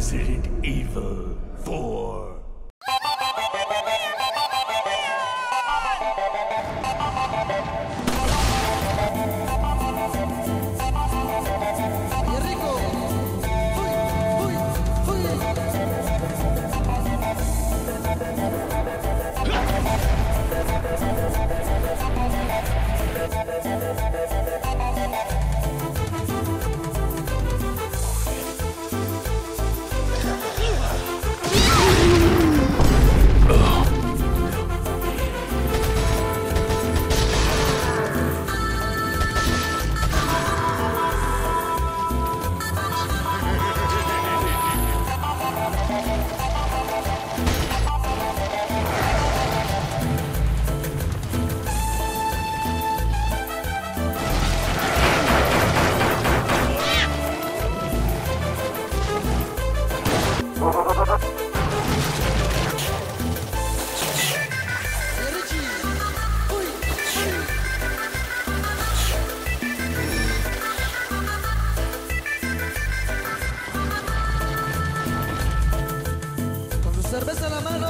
Resident Evil 4. cerveza en la mano.